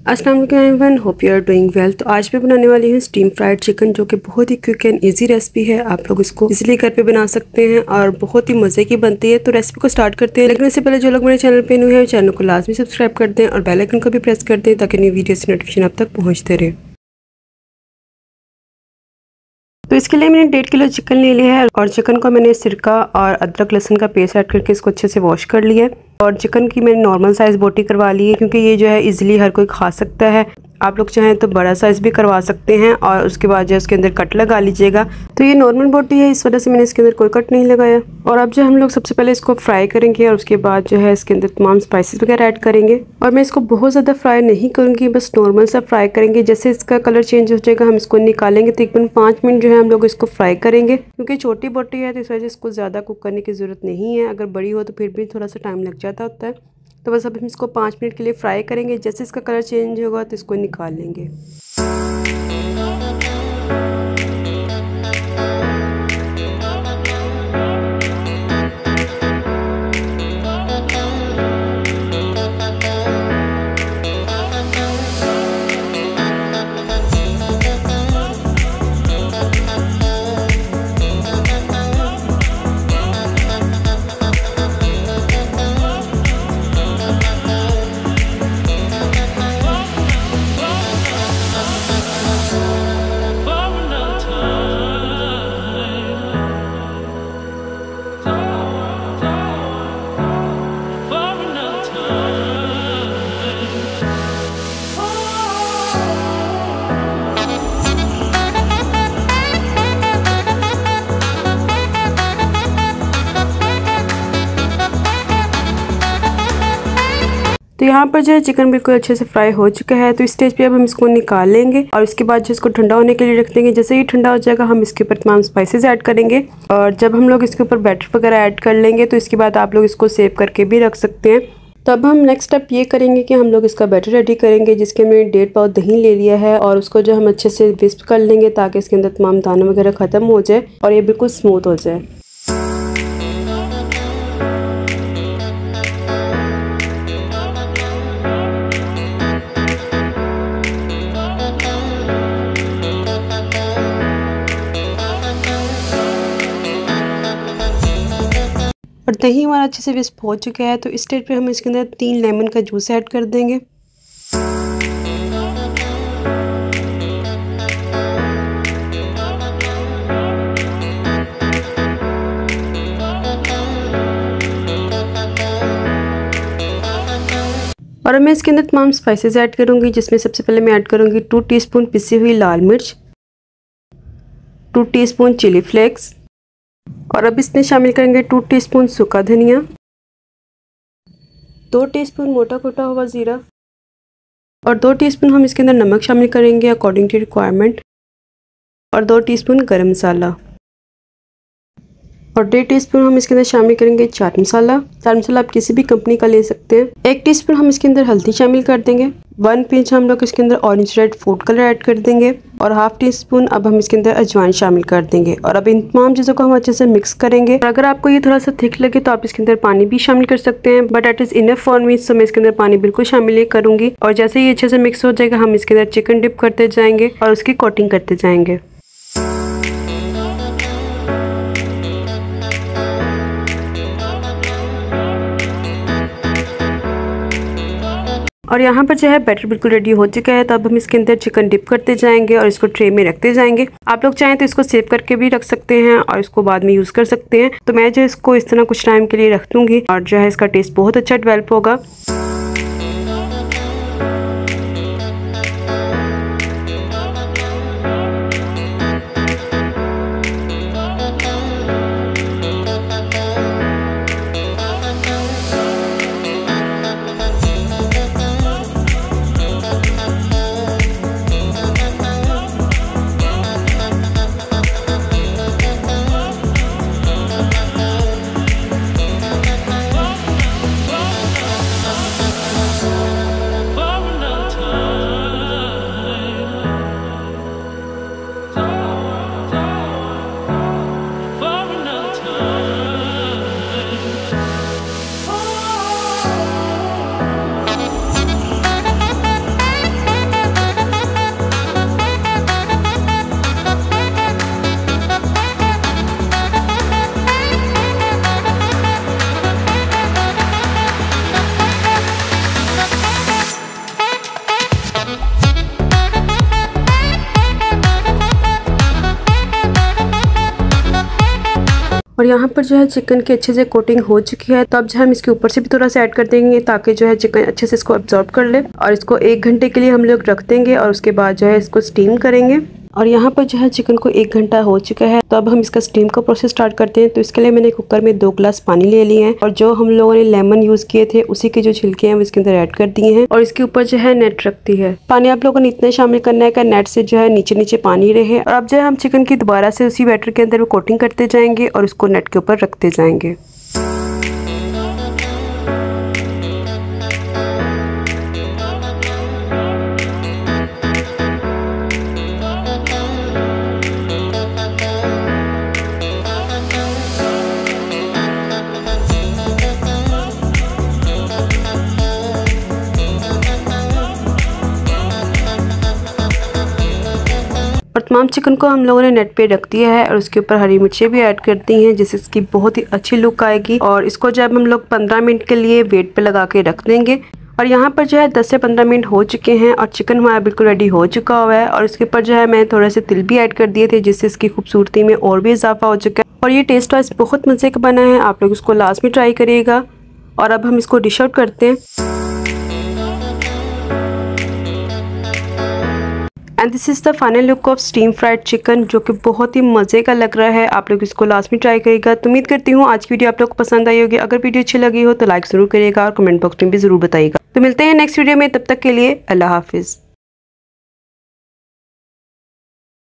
अस्सलाम वालेकुम hope you are doing well तो आज मैं बनाने वाली हूँ स्टीम फ्राइड चिकन जो कि बहुत ही क्विक एंड इजी रेसिपी है। आप लोग इसको इजीली घर पे बना सकते हैं और बहुत ही मज़े की बनती है। तो रेसिपी को स्टार्ट करते हैं। लेकिन इससे पहले जो लोग मेरे चैनल पे न्यू है चैनल को लाजमी सब्सक्राइब कर दें और बेल आइकन को भी प्रेस कर दें ताकि न्यू वीडियो से नोटिफिकेशन अब तक पहुँचते रहे। तो इसके लिए मैंने डेढ़ किलो चिकन ले लिया है और चिकन को मैंने सिरका और अदरक लहसन का पेस्ट ऐड करके इसको अच्छे से वॉश कर लिया है। और चिकन की मैंने नॉर्मल साइज़ बोटी करवा ली है क्योंकि ये जो है इजीली हर कोई खा सकता है। आप लोग चाहें तो बड़ा साइज़ भी करवा सकते हैं और उसके बाद जो उसके अंदर कट लगा लीजिएगा। तो ये नॉर्मल बोटी है, इस वजह से मैंने इसके अंदर कोई कट नहीं लगाया। और अब जो हम लोग सबसे पहले इसको फ्राई करेंगे और उसके बाद जो है इसके अंदर तमाम स्पाइसेस वगैरह ऐड करेंगे। और मैं इसको बहुत ज़्यादा फ्राई नहीं करूँगी, बस नॉर्मल सा फ्राई करेंगे। जैसे इसका कलर चेंज हो जाएगा, हम इसको निकालेंगे। तकरीबन पाँच मिनट जो है हम लोग इसको फ्राई करेंगे। क्योंकि छोटी बोटी है तो इस वजह से इसको ज़्यादा कुक करने की ज़रूरत नहीं है। अगर बड़ी हो तो फिर भी थोड़ा सा टाइम लग जाता होता है। तो बस अब हम इसको पाँच मिनट के लिए फ्राई करेंगे। जैसे इसका कलर चेंज होगा तो इसको निकाल लेंगे। यहाँ पर जो है चिकन बिल्कुल अच्छे से फ्राई हो चुका है। तो इस स्टेज पे अब हम इसको निकाल लेंगे और उसके बाद जो इसको ठंडा होने के लिए रख देंगे। जैसे ही ठंडा हो जाएगा, हम इसके ऊपर तमाम स्पाइसेस ऐड करेंगे और जब हम लोग इसके ऊपर बैटर वगैरह ऐड कर लेंगे तो इसके बाद आप लोग इसको सेव करके भी रख सकते हैं। तो अब हम नेक्स्ट स्टेप ये करेंगे कि हम लोग इसका बैटर रेडी करेंगे, जिसके हमने डेढ़ पाव दही ले लिया है और उसको जो हम अच्छे से विस्प कर लेंगे ताकि इसके अंदर तमाम दाना वगैरह ख़त्म हो जाए और ये बिल्कुल स्मूथ हो जाए। और दही हमारा अच्छे से विस्प हो चुका है तो इस स्टेज पे हम इसके अंदर तीन लेमन का जूस ऐड कर देंगे। और मैं इसके अंदर तमाम स्पाइसेस ऐड करूँगी, जिसमें सबसे पहले मैं ऐड करूँगी टू टीस्पून पिसी हुई लाल मिर्च टू टीस्पून चिली फ्लेक्स और अब इसमें शामिल करेंगे टू टीस्पून सूखा धनिया, दो टीस्पून मोटा कोटा हुआ ज़ीरा और दो टीस्पून हम इसके अंदर नमक शामिल करेंगे अकॉर्डिंग टू रिक्वायरमेंट और दो टीस्पून गरम मसाला और डेढ़ टी स्पून हम इसके अंदर शामिल करेंगे चाट मसाला। चाट मसाला आप किसी भी कंपनी का ले सकते हैं। एक टीस्पून हम इसके अंदर हल्दी शामिल कर देंगे। वन पिंच हम लोग इसके अंदर orange red food colour add कर देंगे। और हाफ़ टी स्पून अब हम इसके अंदर अजवाइन शामिल कर देंगे। और अब इन तमाम चीज़ों को हम अच्छे से मिक्स करेंगे। और अगर आपको ये थोड़ा सा थिक लगे तो आप इसके अंदर पानी भी शामिल कर सकते हैं। But it is enough for me so मैं इसके अंदर पानी बिल्कुल शामिल करूँगी। और जैसे ही अच्छे से मिक्स हो जाएगा, हम इसके अंदर चिकन डिप करते जाएँगे और उसकी कोटिंग करते जाएँगे। और यहाँ पर जो है बैटर बिल्कुल रेडी हो चुका है तो अब हम इसके अंदर चिकन डिप करते जाएँगे और इसको ट्रे में रखते जाएँगे। आप लोग चाहें तो इसको सेव करके भी रख सकते हैं और इसको बाद में यूज़ कर सकते हैं। तो मैं जो इसको इस तरह कुछ टाइम के लिए रख दूँगी और जो है इसका टेस्ट बहुत अच्छा डेवलप होगा। यहाँ पर जो है चिकन की अच्छे से कोटिंग हो चुकी है। तो अब जो हम इसके ऊपर से भी थोड़ा सा ऐड कर देंगे ताकि जो है चिकन अच्छे से इसको अब्जॉर्ब कर ले। और इसको एक घंटे के लिए हम लोग रख देंगे और उसके बाद जो है इसको स्टीम करेंगे। और यहाँ पर जो है चिकन को एक घंटा हो चुका है। तो अब हम इसका स्टीम का प्रोसेस स्टार्ट करते हैं। तो इसके लिए मैंने कुकर में दो ग्लास पानी ले लिए हैं और जो हम लोगों ने लेमन यूज़ किए थे, उसी के जो छिलके हैं, वो इसके अंदर ऐड कर दिए हैं। और इसके ऊपर जो है नेट रखती है। पानी आप लोगों ने इतना शामिल करना है कि नेट से जो है नीचे नीचे पानी रहे। और अब जो है हम चिकन की दोबारा से उसी बैटर के अंदर कोटिंग करते जाएँगे और उसको नेट के ऊपर रखते जाएँगे। तमाम चिकन को हम लोगों ने नेट पे रख दिया है और उसके ऊपर हरी मिर्चें भी ऐड कर दी हैं, जिससे इसकी बहुत ही अच्छी लुक आएगी। और इसको जब हम लोग 15 मिनट के लिए वेट पे लगा के रख देंगे। और यहाँ पर जो है 10 से 15 मिनट हो चुके हैं और चिकन हमारा बिल्कुल रेडी हो चुका हुआ है। और इसके ऊपर जो है मैं थोड़े से तिल भी ऐड कर दिए थे, जिससे इसकी खूबसूरती में और भी इजाफा हो चुका है। और ये टेस्ट वाइज बहुत मज़े का बना है। आप लोग इसको लास्ट में ट्राई करिएगा। और अब हम इसको डिश आउट करते हैं। And this is the final look of steam fried chicken जो कि बहुत ही मज़े का लग रहा है। आप लोग इसको लास्ट में ट्राई करिएगा। तो उम्मीद करती हूँ आज की वीडियो आप लोग को पसंद आई होगी। अगर वीडियो अच्छी लगी हो तो लाइक ज़रूर करिएगा और कमेंट बॉक्स में भी ज़रूर बताइएगा। तो मिलते हैं नेक्स्ट वीडियो में। तब तक के लिए अल्लाह हाफिज़।